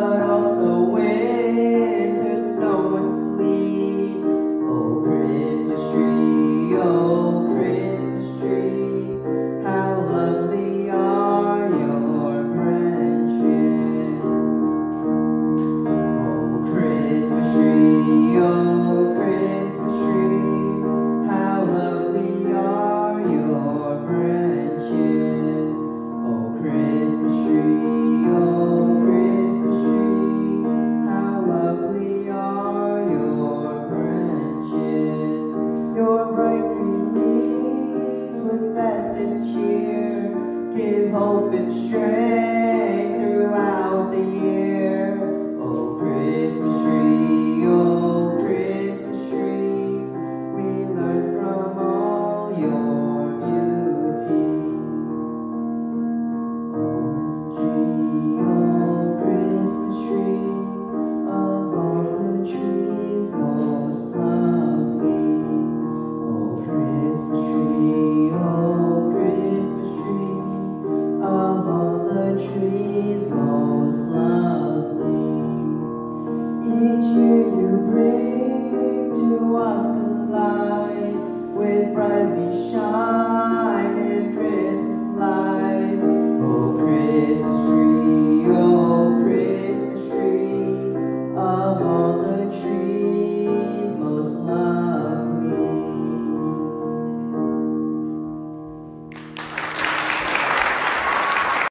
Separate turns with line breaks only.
para and cheer, give hope and strength. each year you bring to us the light.